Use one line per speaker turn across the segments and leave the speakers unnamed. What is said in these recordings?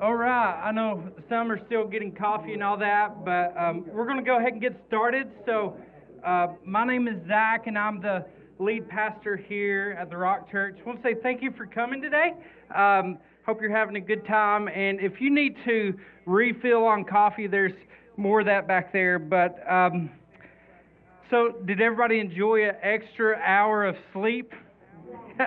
All right. I know some are still getting coffee and all that, but um, we're going to go ahead and get started. So, uh, my name is Zach, and I'm the lead pastor here at the Rock Church. I want to say thank you for coming today. Um, hope you're having a good time. And if you need to refill on coffee, there's more of that back there. But um, so, did everybody enjoy an extra hour of sleep?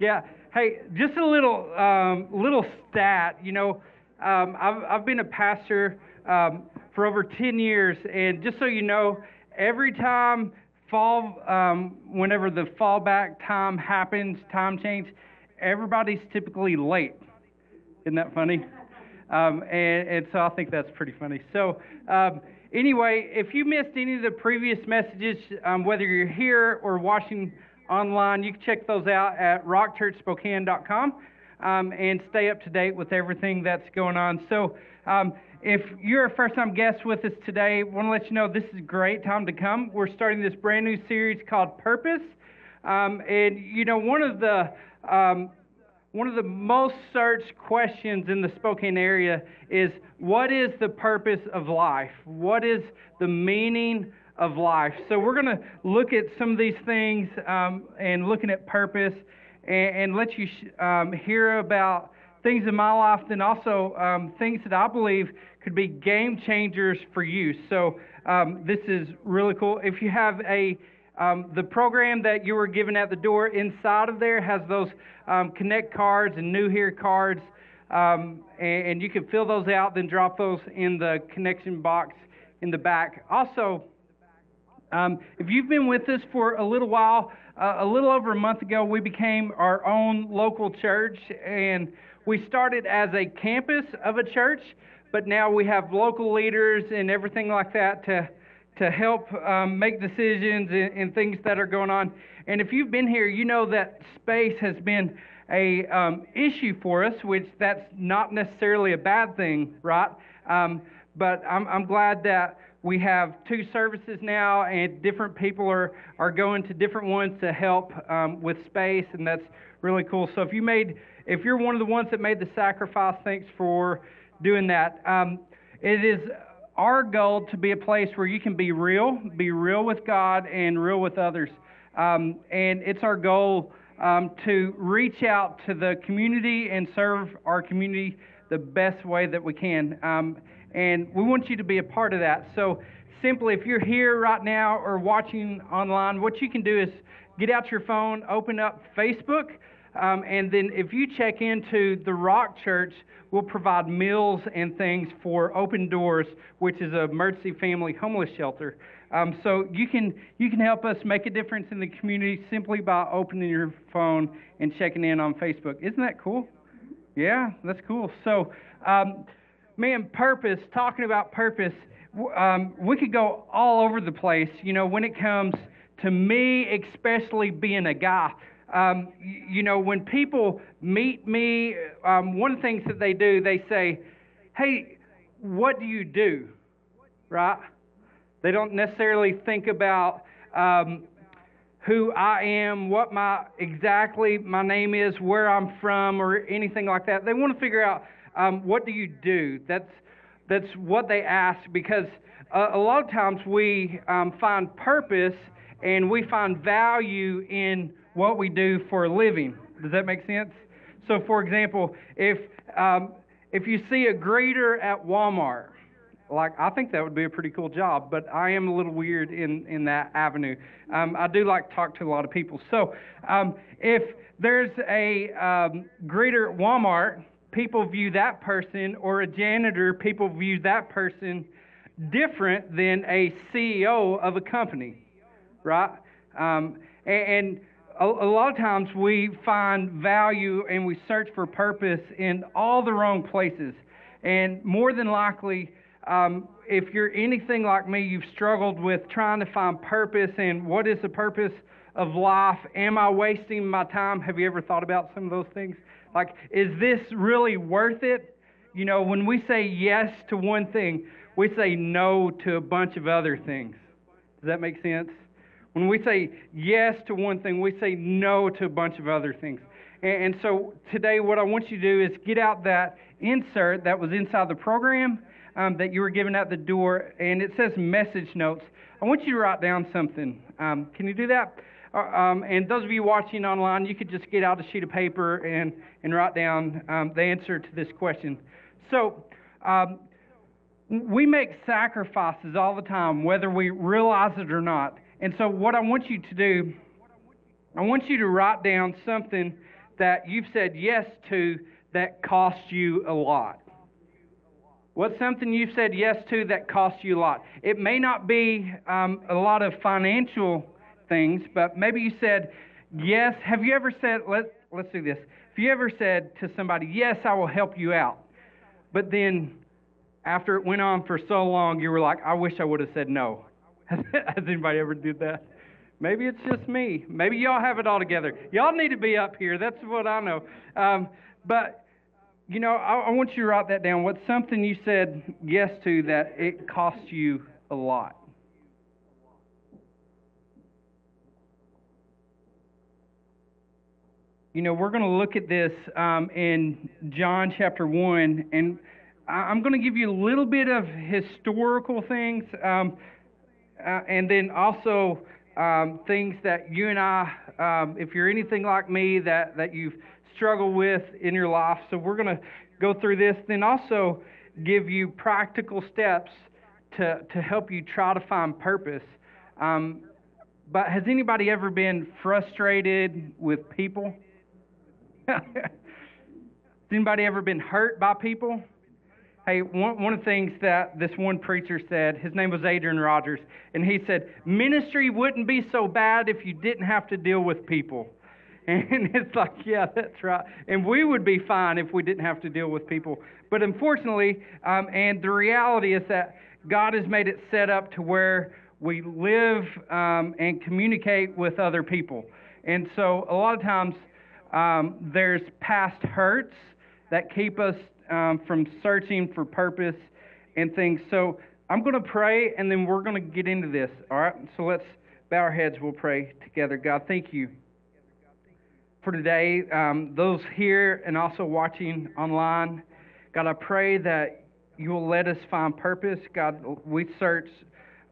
Yeah. Hey, just a little um, little stat. You know, um, I've I've been a pastor um, for over 10 years, and just so you know, every time fall, um, whenever the fallback time happens, time change, everybody's typically late. Isn't that funny? Um, and, and so I think that's pretty funny. So um, anyway, if you missed any of the previous messages, whether you're here or watching online. You can check those out at rockchurchspokane.com um, and stay up to date with everything that's going on. So, um, if you're a first time guest with us today, want to let you know this is a great time to come. We're starting this brand new series called Purpose. Um, and, you know, one of the um, one of the most searched questions in the Spokane area is what is the purpose of life? What is the meaning of life. So we're going to look at some of these things um, and looking at purpose and, and let you sh- um, hear about things in my life, then also um, things that I believe could be game changers for you. So um, this is really cool. If you have a um, the program that you were given at the door inside of there has those um, connect cards and new here cards. And, and you can fill those out, then drop those in the connection box in the back. Also, um, if you've been with us for a little while, uh, a little over a month ago, we became our own local church, and we started as a campus of a church, but now we have local leaders and everything like that to to help um, make decisions and, and, things that are going on. And if you've been here, you know that space has been a um, issue for us, which that's not necessarily a bad thing, right? Um, but I'm, I'm glad that we have two services now, and different people are, are going to different ones to help um, with space, and that's really cool. So if you made, if you're one of the ones that made the sacrifice, thanks for doing that. Um, it is our goal to be a place where you can be real, be real with God and real with others. Um, and it's our goal um, to reach out to the community and serve our community the best way that we can. And we want you to be a part of that. So, simply, if you're here right now or watching online, what you can do is get out your phone, open up Facebook, um, and then if you check into the Rock Church, we'll provide meals and things for Open Doors, which is a emergency family homeless shelter. Um, so you can you can help us make a difference in the community simply by opening your phone and checking in on Facebook. Isn't that cool? Yeah, that's cool. So. Um, man, purpose, talking about purpose, um, we could go all over the place, you know, when it comes to me, especially being a guy. Um, you know, when people meet me, um, one of the things that they do, they say, Hey, what do you do? Right? They don't necessarily think about um, who I am, what my exactly my name is, where I'm from, or anything like that. They want to figure out um, what do you do? That's, that's what they ask because a, a lot of times we um, find purpose and we find value in what we do for a living. Does that make sense? So, for example, if, um, if you see a greeter at Walmart, like I think that would be a pretty cool job, but I am a little weird in, in that avenue. Um, I do like to talk to a lot of people. So um, if there's a um, greeter at Walmart people view that person, or a janitor, people view that person different than a CEO of a company, right? Um, and, and a, a, lot of times we find value and we search for purpose in all the wrong places. And more than likely, um, if you're anything like me, you've struggled with trying to find purpose and what is the purpose of life? Am I wasting my time? Have you ever thought about some of those things? Like, is this really worth it? You know, when we say yes to one thing, we say no to a bunch of other things. Does that make sense? When we say yes to one thing, we say no to a bunch of other things. And, so today, what I want you to do is get out that insert that was inside the program um, that you were given at the door, and it says message notes. I want you to write down something. Um, can you do that? Uh, um, and those of you watching online, you could just get out a sheet of paper and, and write down um, the answer to this question. So, um, we make sacrifices all the time, whether we realize it or not. And so, what I want you to do, I want you to write down something that you've said yes to that cost you a lot. What's something you've said yes to that costs you a lot? It may not be um, a lot of financial things, but maybe you said yes. Have you ever said, let, let's do this. Have you ever said to somebody, yes, I will help you out, but then after it went on for so long, you were like, I wish I would have said no. Has anybody ever did that? Maybe it's just me. Maybe y'all have it all together. Y'all need to be up here. That's what I know. Um, but you know, I, I want you to write that down. What's something you said yes to that it cost you a lot? You know, we're going to look at this um, in John chapter 1, and I'm going to give you a little bit of historical things, um, uh, and then also um, things that you and I, um, if you're anything like me, that, that you've struggled with in your life. So we're going to go through this, then also give you practical steps to, to help you try to find purpose. Um, but has anybody ever been frustrated with people? has anybody ever been hurt by people? Hey, one, one of the things that this one preacher said, his name was Adrian Rogers, and he said, Ministry wouldn't be so bad if you didn't have to deal with people. And it's like, yeah, that's right. And we would be fine if we didn't have to deal with people. But unfortunately, um, and the reality is that God has made it set up to where we live um, and communicate with other people. And so a lot of times um, there's past hurts that keep us um, from searching for purpose and things. So I'm going to pray and then we're going to get into this. All right? So let's bow our heads. We'll pray together. God, thank you for today, um, those here and also watching online. God, I pray that you will let us find purpose. God, we search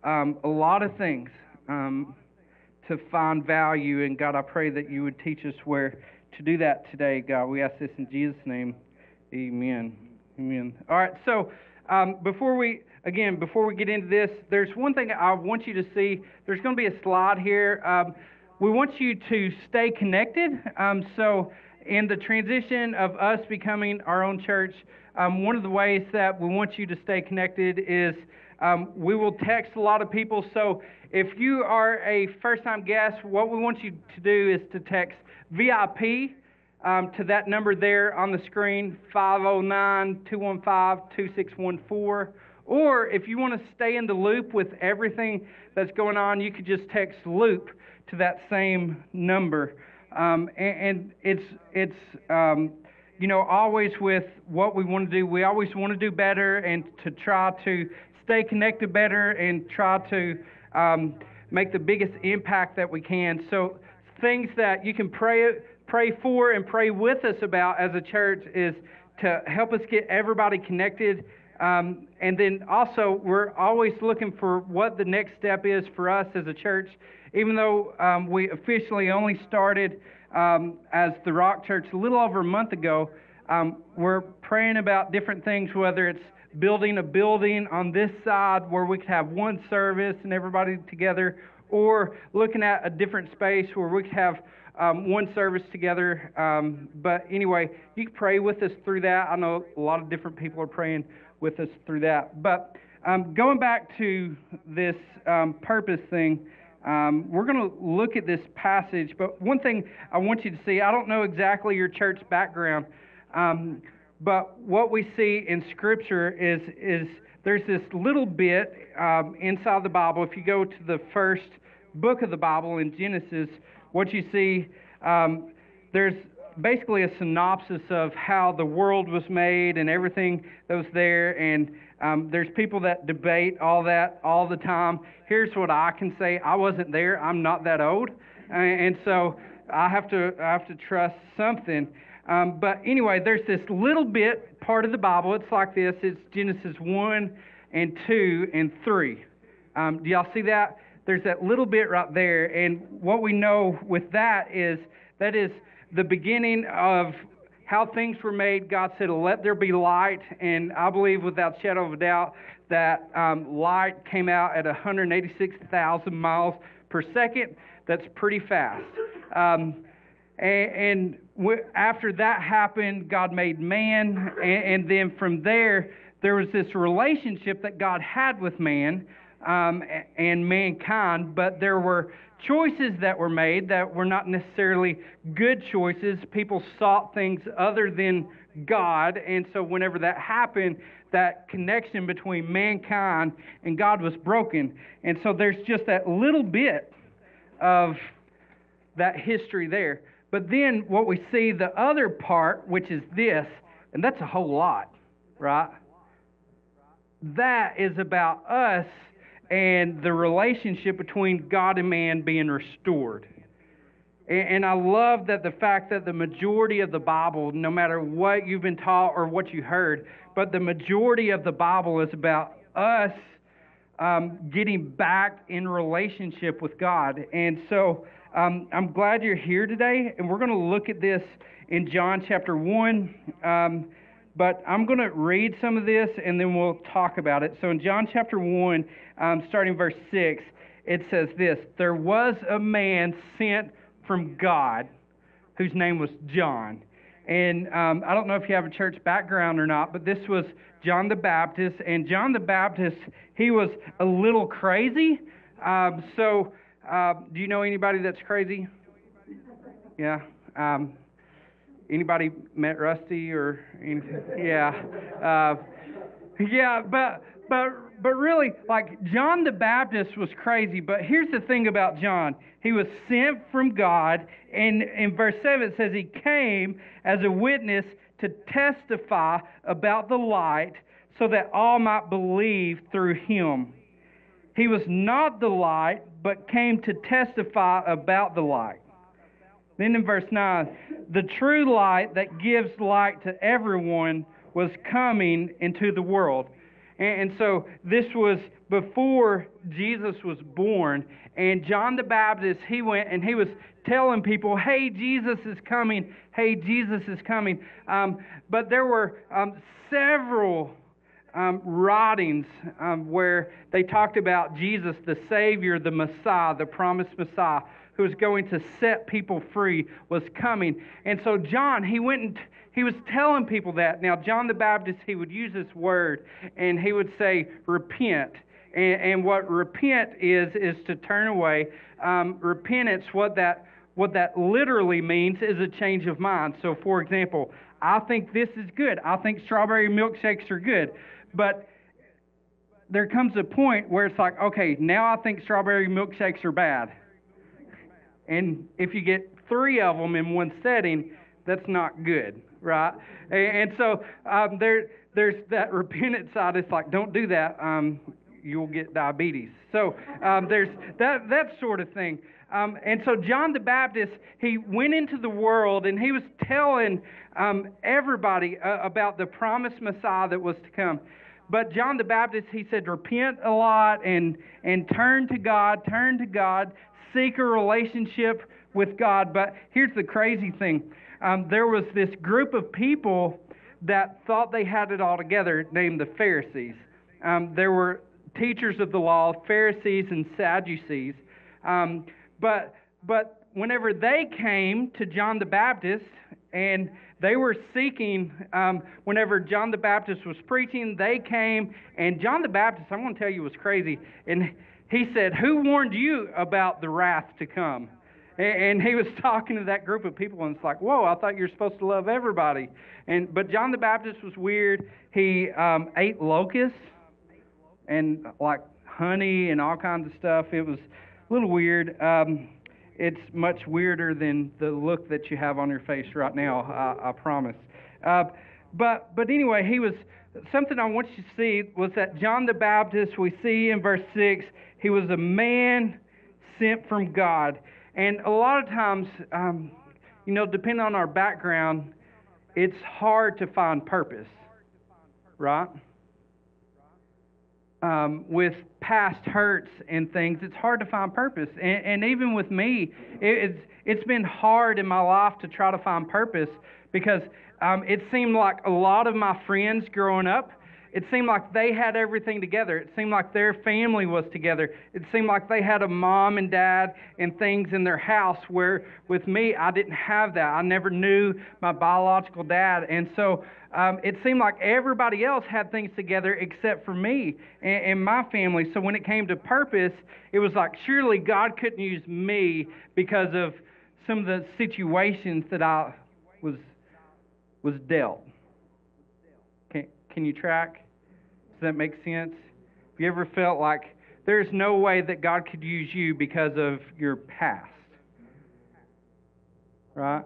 um, a lot of things um, to find value, and God, I pray that you would teach us where to do that today. God, we ask this in Jesus' name. Amen. Amen. All right, so um, before we again, before we get into this, there's one thing I want you to see. There's going to be a slide here. Um, we want you to stay connected. Um, so, in the transition of us becoming our own church, um, one of the ways that we want you to stay connected is um, we will text a lot of people. So, if you are a first time guest, what we want you to do is to text VIP um, to that number there on the screen 509 215 2614. Or if you want to stay in the loop with everything that's going on, you could just text loop to that same number. Um, and, and, it's, it's um, you know, always with what we want to do, we always want to do better and to try to stay connected better and try to um, make the biggest impact that we can. So, things that you can pray, pray for and pray with us about as a church is to help us get everybody connected. Um, and then also, we're always looking for what the next step is for us as a church even though um, we officially only started um, as the Rock Church a little over a month ago, um, we're praying about different things, whether it's building a building on this side where we could have one service and everybody together, or looking at a different space where we could have um, one service together. Um, but anyway, you can pray with us through that. I know a lot of different people are praying with us through that. But um, going back to this um, purpose thing, um, we're going to look at this passage, but one thing I want you to see I don't know exactly your church background, um, but what we see in Scripture is, is there's this little bit um, inside the Bible. If you go to the first book of the Bible in Genesis, what you see, um, there's basically a synopsis of how the world was made and everything that was there. And um, there's people that debate all that all the time. Here's what I can say: I wasn't there. I'm not that old, and so I have to I have to trust something. Um, but anyway, there's this little bit part of the Bible. It's like this it's Genesis 1 and 2 and 3. Um, do y'all see that? There's that little bit right there. And what we know with that is that is the beginning of how things were made. God said, Let there be light. And I believe without shadow of a doubt that um, light came out at 186,000 miles per second. That's pretty fast. Um, and, after that happened, God made man. And, and, then from there, there was this relationship that God had with man um, and mankind, but there were choices that were made that were not necessarily good choices. People sought things other than God, and so whenever that happened, that connection between mankind and God was broken. And so there's just that little bit of that history there. But then what we see, the other part, which is this, and that's a whole lot, right? That is about us and the relationship between God and man being restored. And I love that the fact that the majority of the Bible, no matter what you've been taught or what you heard, but the majority of the Bible is about us um, getting back in relationship with God. And so um, I'm glad you're here today, and we're going to look at this in John chapter 1. Um, but I'm going to read some of this and then we'll talk about it. So in John chapter 1, um, starting verse 6, it says this There was a man sent from God whose name was John. And um, I don't know if you have a church background or not, but this was John the Baptist. And John the Baptist, he was a little crazy. Um, so, uh, do you know anybody that's crazy? Yeah. Um, anybody met Rusty or anything? Yeah. Uh, yeah, but but but really, like John the Baptist was crazy. But here's the thing about John: he was sent from God, and in verse seven it says he came as a witness to testify about the light, so that all might believe through him. He was not the light, but came to testify about the light. Then in verse 9, the true light that gives light to everyone was coming into the world. And, so this was before Jesus was born. And John the Baptist, he went and he was telling people, hey, Jesus is coming. Hey, Jesus is coming. Um, but there were um, several um, writings um, where they talked about Jesus, the Savior, the Messiah, the promised Messiah who was going to set people free was coming. And so John, he went and he was telling people that. Now, John the Baptist, he would use this word and he would say, repent. And, and what repent is, is to turn away. Um, repentance, what that, what that literally means is a change of mind. So, for example, I think this is good. I think strawberry milkshakes are good. But there comes a point where it's like, okay, now I think strawberry milkshakes are bad. And if you get three of them in one setting, that's not good, right? And, so um, there, there's that repentant side. It's like, don't do that. Um, you'll get diabetes. So um, there's that, that sort of thing. Um, and so John the Baptist, he went into the world and he was telling um, everybody uh, about the promised Messiah that was to come. But John the Baptist, he said, repent a lot and, and turn to God, turn to God, seek a relationship with God. But here's the crazy thing um, there was this group of people that thought they had it all together, named the Pharisees. Um, there were teachers of the law, Pharisees and Sadducees. Um, but, but whenever they came to John the Baptist and they were seeking, um, whenever John the Baptist was preaching, they came, and John the Baptist, I'm going to tell you, was crazy. And he said, Who warned you about the wrath to come? And he was talking to that group of people, and it's like, Whoa, I thought you were supposed to love everybody. And but John the Baptist was weird. He um, ate locusts and like honey and all kinds of stuff. It was a little weird. Um, it's much weirder than the look that you have on your face right now. I, I promise. Uh, but but anyway, he was something I want you to see was that John the Baptist. We see in verse six he was a man sent from God. And a lot of times, um, you know, depending on our background, it's hard to find purpose, right? Um, with past hurts and things, it's hard to find purpose. And, and even with me, it, it's, it's been hard in my life to try to find purpose because um, it seemed like a lot of my friends growing up it seemed like they had everything together. It seemed like their family was together. It seemed like they had a mom and dad and things in their house where with me, I didn't have that. I never knew my biological dad. And so um, it seemed like everybody else had things together except for me and, and my family. So when it came to purpose, it was like surely God couldn't use me because of some of the situations that I was was dealt. Can you track? Does that make sense? Have you ever felt like there's no way that God could use you because of your past? Right?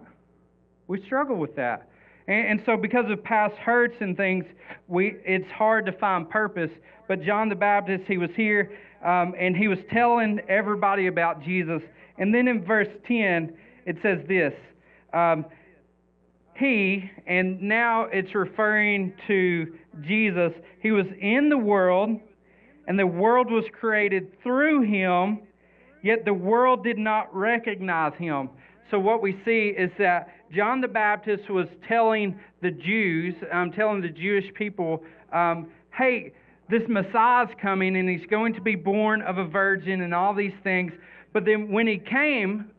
We struggle with that. And, so, because of past hurts and things, we, it's hard to find purpose. But John the Baptist, he was here um, and he was telling everybody about Jesus. And then in verse 10, it says this um, he, and now it's referring to Jesus, he was in the world, and the world was created through him, yet the world did not recognize him. So, what we see is that John the Baptist was telling the Jews, um, telling the Jewish people, um, hey, this Messiah's coming and he's going to be born of a virgin and all these things. But then when he came,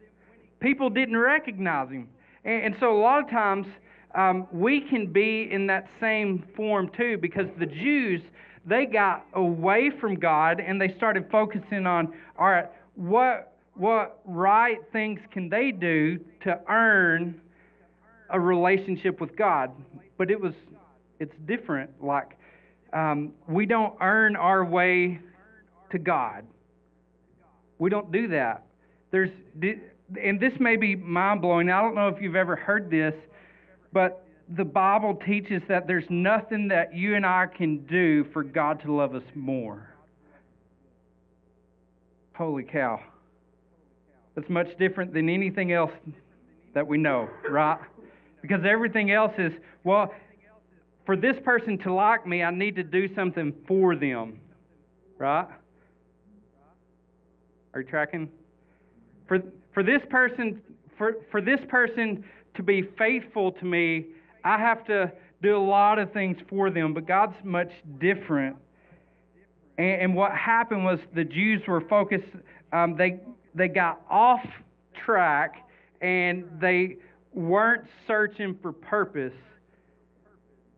people didn't recognize him. And, and so a lot of times um, we can be in that same form too because the Jews, they got away from God and they started focusing on, all right, what, what right things can they do to earn a relationship with God? But it was, it's different. Like, um, we don't earn our way to God. We don't do that. There's, and this may be mind blowing. I don't know if you've ever heard this, but the Bible teaches that there's nothing that you and I can do for God to love us more. Holy cow. That's much different than anything else that we know, right? Because everything else is, well, for this person to like me, I need to do something for them, right? Are you tracking? For, for this person, for, for this person to be faithful to me, I have to do a lot of things for them, but God's much different. And, and what happened was the Jews were focused, um, they, they got off track and they weren't searching for purpose.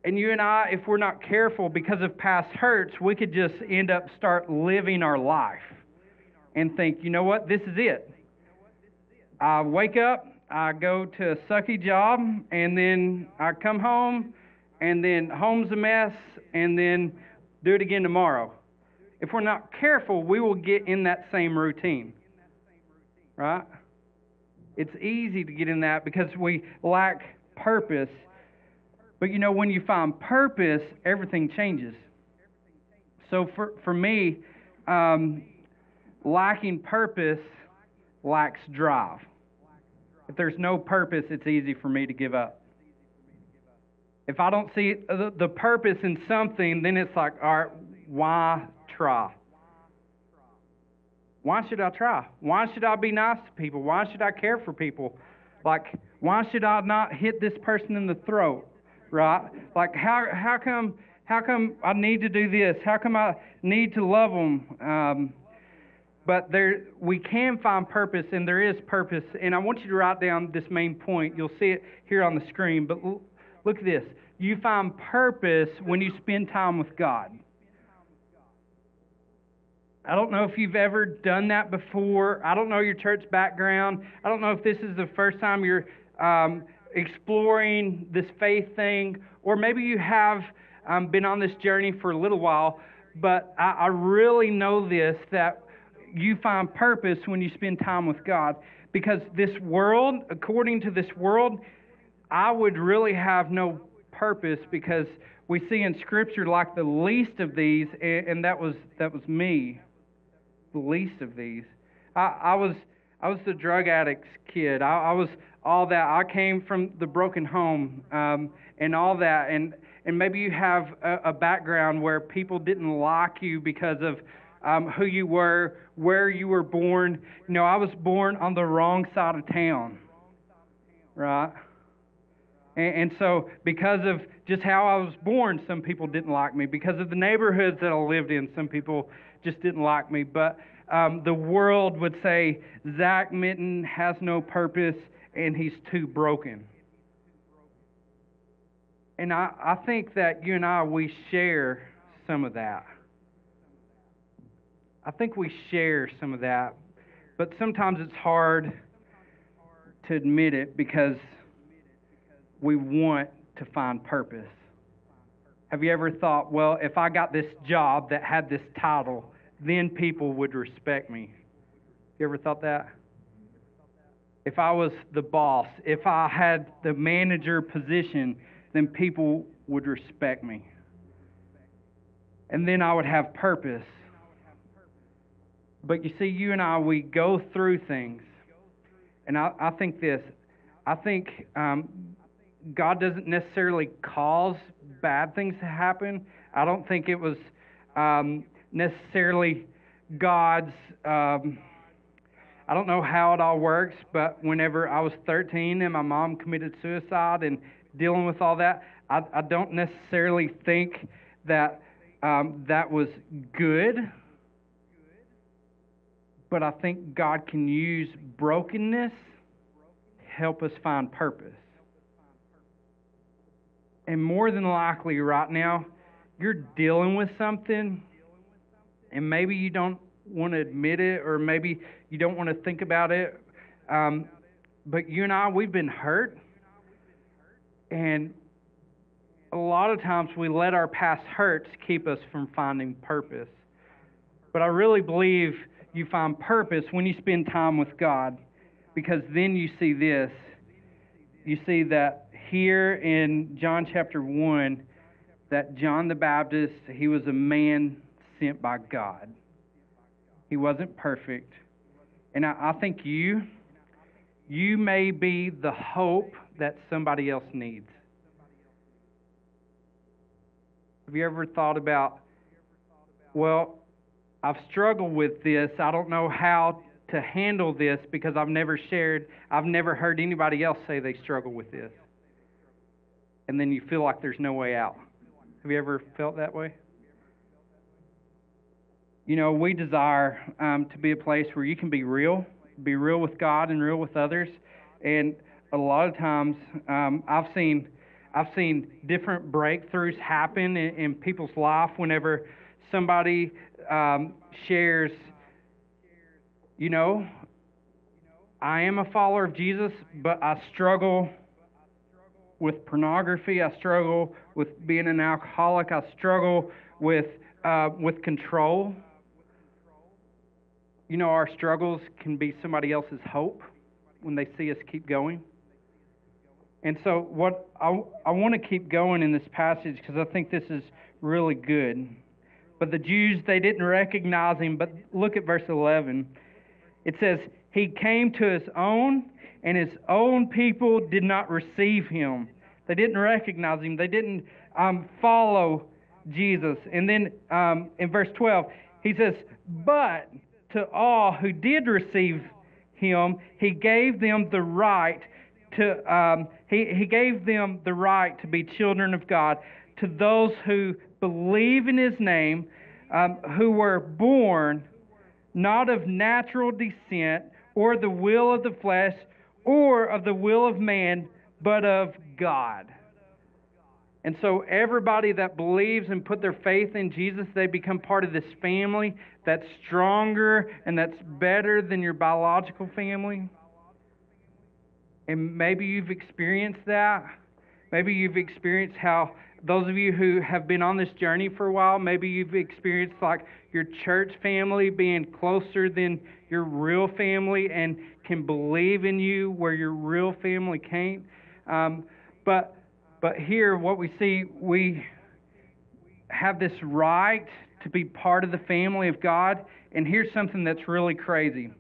And you and I, if we're not careful because of past hurts, we could just end up start living our life and think, you know what, this is it. I wake up, I go to a sucky job, and then I come home, and then home's a mess, and then do it again tomorrow. If we're not careful, we will get in that same routine. Right? It's easy to get in that because we lack purpose. But you know, when you find purpose, everything changes. So for, for me, um, lacking purpose lacks drive. If there's no purpose, it's easy for me to give up. If I don't see the purpose in something, then it's like, all right, why try? Why should I try? Why should I be nice to people? Why should I care for people? Like, why should I not hit this person in the throat? Right? Like, how, how come how come I need to do this? How come I need to love them? Um, but there we can find purpose and there is purpose and i want you to write down this main point. You'll see it here on the screen but look at this. You find purpose when you spend time with god. I don't know if you've ever done that before. I don't know your church background. I don't know if this is the first time you're um, exploring this faith thing or maybe you have um, been on this journey for a little while but I, I really know this that you find purpose when you spend time with God. Because this world, according to this world, I would really have no purpose because we see in Scripture like the least of these, and that was that was me, the least of these. I, I was I was the drug addict's kid. I, I was all that. I came from the broken home um, and all that. And and maybe you have a, a background where people didn't like you because of um, who you were, where you were born. You know, I was born on the wrong side of town, right? And, and so, because of just how I was born, some people didn't like me. Because of the neighborhoods that I lived in, some people just didn't like me. But um, the world would say Zach Minton has no purpose and he's too broken. And I, I think that you and I, we share some of that. I think we share some of that. But sometimes it's hard to admit it because we want to find purpose. Have you ever thought, well, if I got this job that had this title, then people would respect me? You ever thought that? If I was the boss, if I had the manager position, then people would respect me. And then I would have purpose. But you see, you and I, we go through things. And I, I think this I think um, God doesn't necessarily cause bad things to happen. I don't think it was um, necessarily God's. Um, I don't know how it all works, but whenever I was 13 and my mom committed suicide and dealing with all that, I, I don't necessarily think that um, that was good. But I think God can use brokenness help us find purpose. And more than likely, right now, you're dealing with something, and maybe you don't want to admit it, or maybe you don't want to think about it. Um, but you and I, we've been hurt. And a lot of times we let our past hurts keep us from finding purpose. But I really believe you find purpose when you spend time with God, because then you see this. You see that here in John chapter 1 that John the Baptist, he was a man sent by God. He wasn't perfect. And I, I think you, you may be the hope that somebody else needs. Have you ever thought about, well, I've struggled with this. I don't know how to handle this because I've never shared, I've never heard anybody else say they struggle with this and then you feel like there's no way out. Have you ever felt that way? You know, we desire um, to be a place where you can be real, be real with God and real with others. And a lot of times, um, I've seen I've seen different breakthroughs happen in, in people's life whenever somebody um, shares. You know, I am a follower of Jesus, but I struggle with pornography. I struggle with being an alcoholic. I struggle with, uh, with control. You know, our struggles can be somebody else's hope when they see us keep going. And so, what I, I want to keep going in this passage because I think this is really good. But the Jews, they didn't recognize him. But look at verse 11. It says, He came to his own, and his own people did not receive him. They didn't recognize him. They didn't um, follow Jesus. And then um, in verse 12, he says, But to all who did receive him, he gave them the right to, um, he, he gave them the right to be children of God, to those who believe in his name, um, who were born not of natural descent or the will of the flesh or of the will of man, but of God. And so, everybody that believes and put their faith in Jesus, they become part of this family that's stronger and that's better than your biological family. And maybe you've experienced that. Maybe you've experienced how those of you who have been on this journey for a while, maybe you've experienced like your church family being closer than your real family and can believe in you where your real family can't. Um, but, but here, what we see, we have this right to be part of the family of God. And here's something that's really crazy.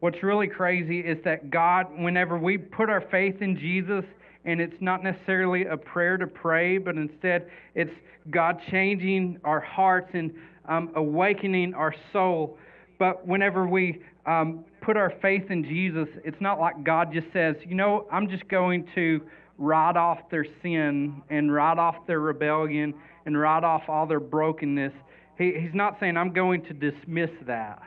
what's really crazy is that God, whenever we put our faith in Jesus, and it's not necessarily a prayer to pray, but instead it's God changing our hearts and um, awakening our soul. But whenever we um, put our faith in Jesus, it's not like God just says, you know, I'm just going to write off their sin and write off their rebellion and write off all their brokenness. He, he's not saying, I'm going to dismiss that.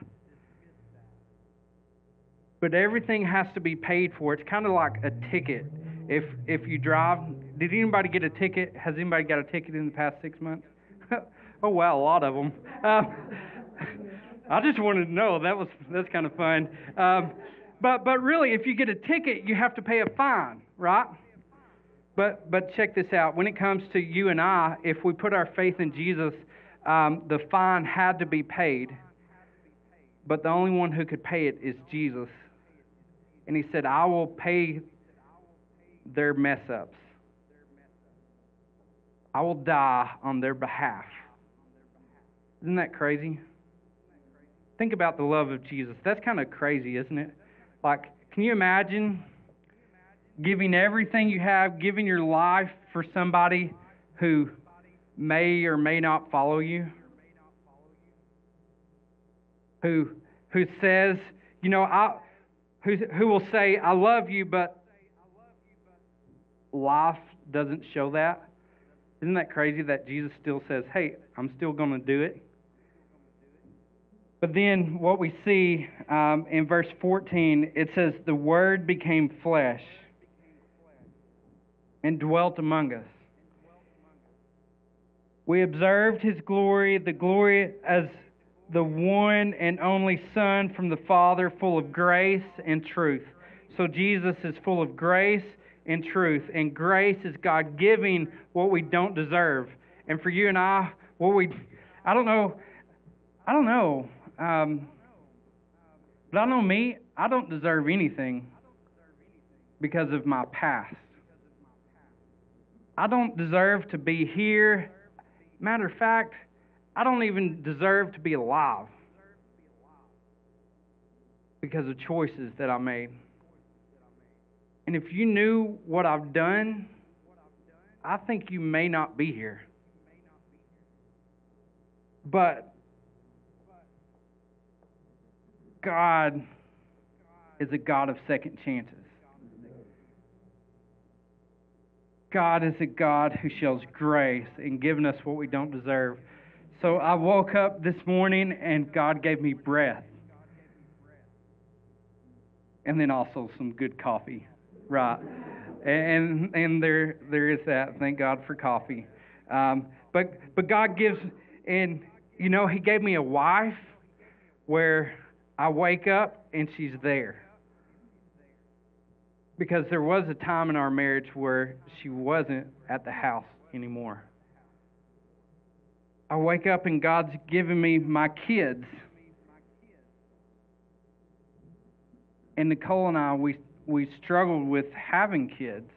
But everything has to be paid for. It's kind of like a ticket. If if you drive, did anybody get a ticket? Has anybody got a ticket in the past six months? oh wow, a lot of them. Um, I just wanted to know. That was that's kind of fun. Um, but but really, if you get a ticket, you have to pay a fine, right? But but check this out. When it comes to you and I, if we put our faith in Jesus, um, the fine had to be paid. But the only one who could pay it is Jesus. And he said, I will pay their mess ups. I will die on their behalf. Isn't that crazy? Think about the love of Jesus. That's kind of crazy, isn't it? Like, can you imagine giving everything you have, giving your life for somebody who may or may not follow you? Who who says, you know, I who who will say I love you, but life doesn't show that. Isn't that crazy that Jesus still says, hey, I'm still going to do it? But then what we see um, in verse 14, it says, The Word became flesh and dwelt among us. We observed his glory, the glory as the one and only Son from the Father, full of grace and truth. So Jesus is full of grace and truth. And grace is God giving what we don't deserve. And for you and I, what we, I don't know, I don't know. Um, but I know me, I don't deserve anything because of my past. I don't deserve to be here. Matter of fact, I don't even deserve to be alive because of choices that I made. And if you knew what I've done, I think you may not be here. But God is a God of second chances. God is a God who shows grace and giving us what we don't deserve. So I woke up this morning and God gave me breath. And then also some good coffee. Right. And and there there is that. Thank God for coffee. Um, but but God gives and you know He gave me a wife where I wake up and she's there. Because there was a time in our marriage where she wasn't at the house anymore. I wake up and God's given me my kids. And Nicole and I, we we struggled with having kids.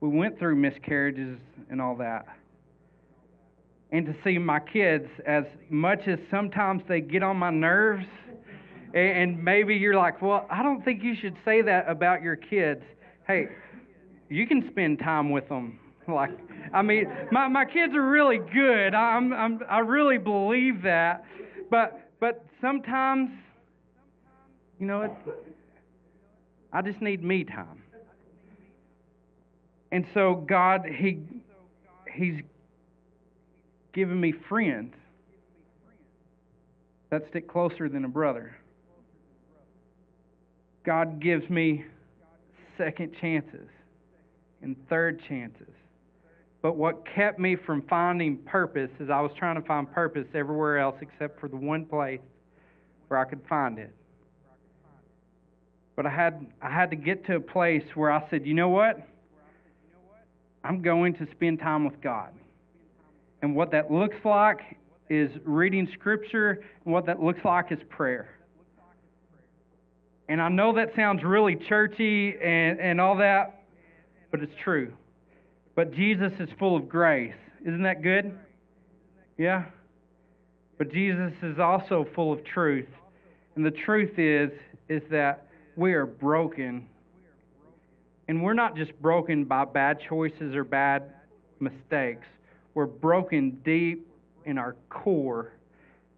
We went through miscarriages and all that. And to see my kids, as much as sometimes they get on my nerves, and maybe you're like, well, I don't think you should say that about your kids. Hey, you can spend time with them. Like, I mean, my, my kids are really good. I'm, I'm, I really believe that. But, but sometimes, you know, it, I just need me time. And so God, He He's given me friends that stick closer than a brother. God gives me second chances and third chances. But what kept me from finding purpose is I was trying to find purpose everywhere else except for the one place where I could find it. But I had I had to get to a place where I said, you know what? I'm going to spend time with God. And what that looks like is reading scripture, and what that looks like is prayer. And I know that sounds really churchy and, and all that, but it's true. But Jesus is full of grace. Isn't that good? Yeah? But Jesus is also full of truth. And the truth is, is that we are broken. And we're not just broken by bad choices or bad mistakes. We're broken deep in our core,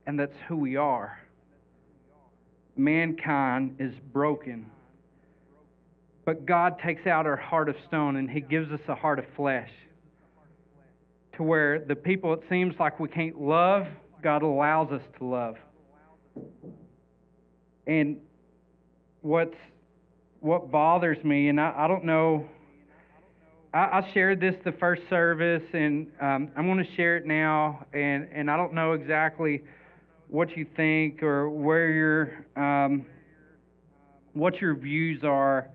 and that's who we are. Mankind is broken. But God takes out our heart of stone and He gives us a heart of flesh. To where the people it seems like we can't love, God allows us to love. And what's what bothers me, and I, I don't know, I, I, shared this the first service, and um, I'm going to share it now, and, and I don't know exactly what you think or where your um, what your views are,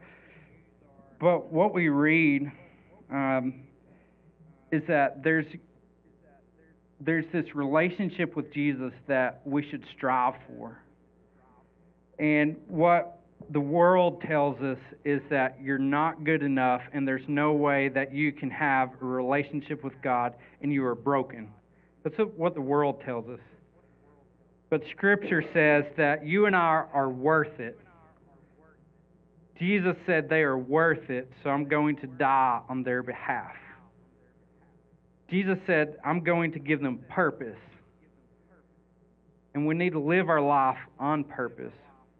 but what we read um, is that there's there's this relationship with Jesus that we should strive for. And what the world tells us is that you're not good enough and there's no way that you can have a relationship with God and you are broken. That's what the world tells us. But Scripture says that you and I are worth it. Jesus said they are worth it, so I'm going to die on their behalf. Jesus said, I'm going to give them purpose. And we need to live our life on purpose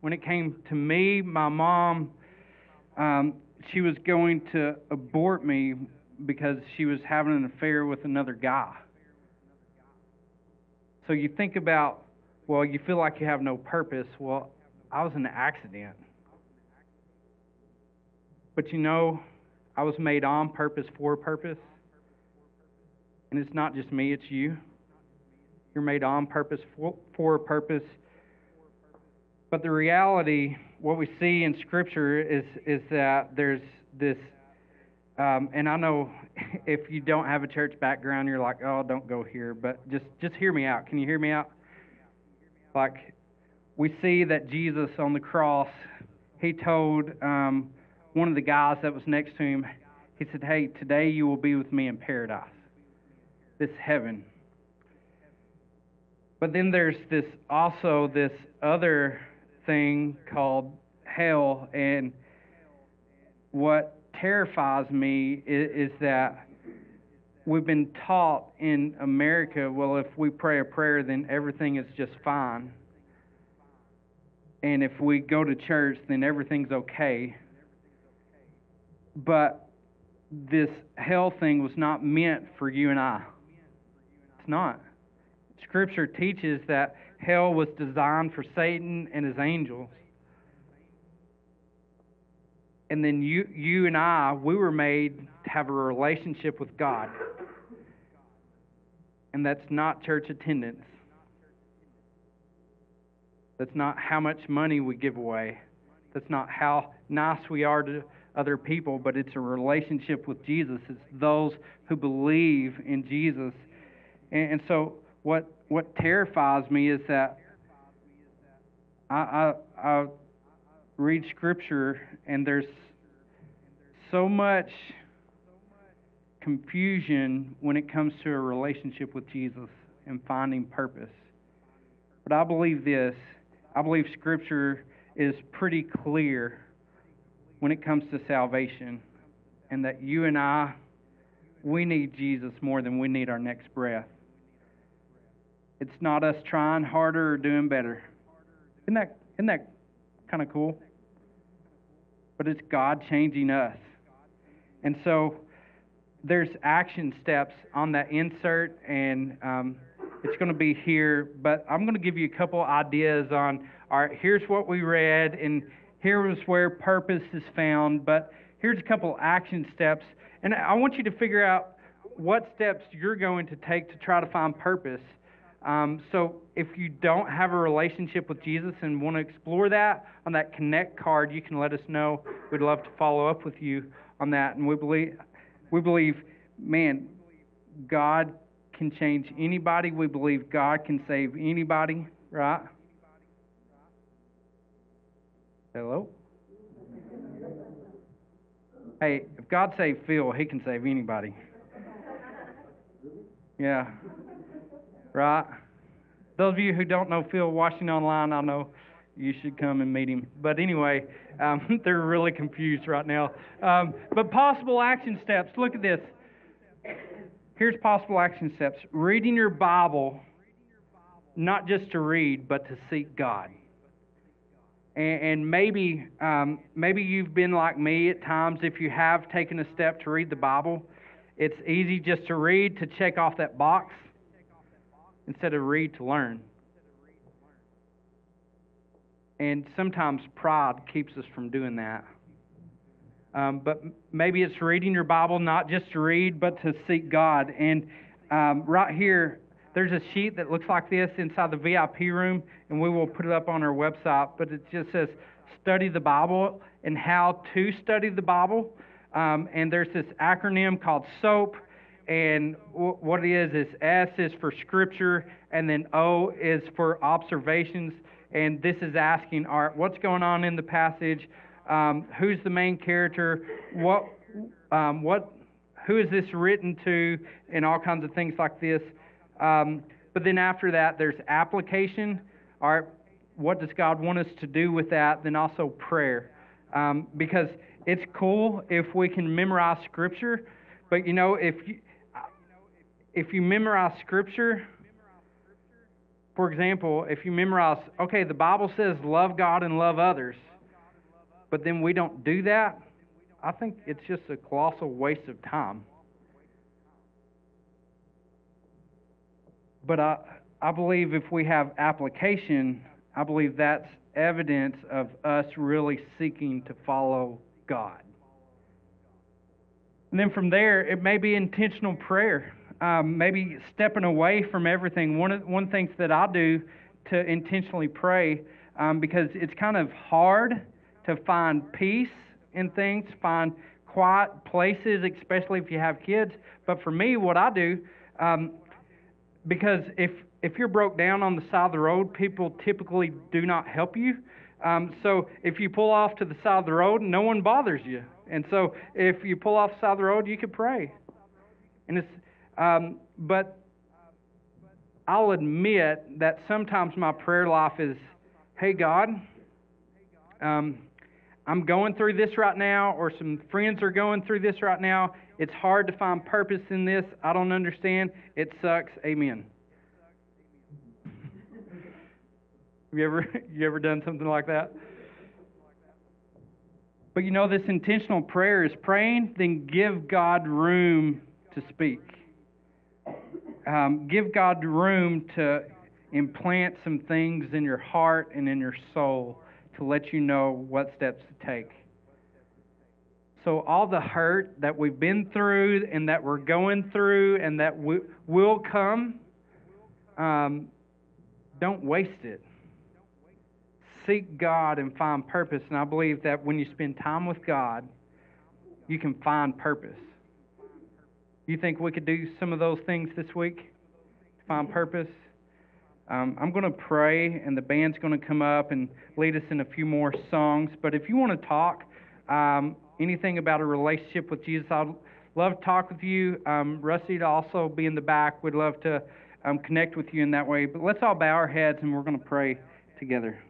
when it came to me, my mom, um, she was going to abort me because she was having an affair with another guy. So you think about, well, you feel like you have no purpose. Well, I was in an accident. But you know, I was made on purpose for a purpose. And it's not just me, it's you. You're made on purpose for, for a purpose. But the reality, what we see in Scripture is, is that there's this, um, and I know if you don't have a church background, you're like, oh, don't go here. But just, just hear me out. Can you hear me out? Like, we see that Jesus on the cross, he told um, one of the guys that was next to him, he said, hey, today you will be with me in paradise, this heaven. But then there's this also this other thing called hell. And what terrifies me is, is that we've been taught in America well, if we pray a prayer, then everything is just fine. And if we go to church, then everything's okay. But this hell thing was not meant for you and I. It's not. Scripture teaches that hell was designed for Satan and his angels. And then you, you and I, we were made to have a relationship with God. And that's not church attendance. That's not how much money we give away. That's not how nice we are to other people, but it's a relationship with Jesus. It's those who believe in Jesus. And, and so, what what terrifies me is that I, I, I read Scripture and there's so much confusion when it comes to a relationship with Jesus and finding purpose. But I believe this I believe Scripture is pretty clear when it comes to salvation, and that you and I, we need Jesus more than we need our next breath. It's not us trying harder or doing better. Isn't that, isn't that kind of cool? But it's God changing us. And so there's action steps on that insert, and um, it's going to be here. But I'm going to give you a couple ideas on all right, here's what we read, and here was where purpose is found. But here's a couple action steps. And I want you to figure out what steps you're going to take to try to find purpose. Um, so if you don't have a relationship with Jesus and want to explore that on that connect card, you can let us know. We'd love to follow up with you on that. And we believe, we believe, man, God can change anybody. We believe God can save anybody, right? Hello? Hey, if God saved Phil, he can save anybody. Yeah right? Those of you who don't know Phil watching online, I know You should come and meet him. But anyway, um, they're really confused right now. Um, but possible action steps. Look at this. Here's possible action steps reading your Bible, not just to read, but to seek God. And, maybe, um, maybe you've been like me at times. If you have taken a step to read the Bible, it's easy just to read to check off that box instead of read to learn. And sometimes pride keeps us from doing that. Um, but maybe it's reading your Bible not just to read, but to seek God. And um, right here, there's a sheet that looks like this inside the VIP room, and we will put it up on our website. But it just says study the Bible and how to study the Bible. Um, and there's this acronym called SOAP. And w- what it is is S is for Scripture, and then O is for observations. And this is asking, all right, what's going on in the passage? um, who's the main character, what, um, what, who is this written to, and all kinds of things like this. Um, but then after that, there's application. All right, what does God want us to do with that? Then also prayer, um, because it's cool if we can memorize Scripture, but you know if you if you memorize Scripture. For example, if you memorize, okay, the Bible says love God and love others but then we don't do that, I think it's just a colossal waste of time. But I, I believe if we have application, I believe that's evidence of us really seeking to follow God. And then from there, it may be intentional prayer, um, maybe stepping away from everything. One of one things that I do to intentionally pray, um, because it's kind of hard to find peace in things, find quiet places, especially if you have kids. But for me, what I do, um, because if if you're broke down on the side of the road, people typically do not help you. Um, so if you pull off to the side of the road, no one bothers you. And so if you pull off the side of the road, you can pray. And it's, um, but I'll admit that sometimes my prayer life is, hey God, um, I'm going through this right now, or some friends are going through this right now. It's hard to find purpose in this. I don't understand. It sucks. Amen. Have you ever you ever done something like that? But you know this intentional prayer is praying, then give God room to speak. Um, give God room to implant some things in your heart and in your soul to let you know what steps to take. So, all the hurt that we've been through and that we're going through and that will come, um, don't waste it. Seek God and find purpose. And I believe that when you spend time with God, you can find purpose. You think we could do some of those things this week? to Find purpose? Um, I'm going to pray, and the band's going to come up and lead us in a few more songs. But if you want to talk um, anything about a relationship with Jesus, I'd love to talk with you. Um, Rusty to also be in the back. We'd love to um, connect with you in that way. But let's all bow our heads, and we're going to pray together.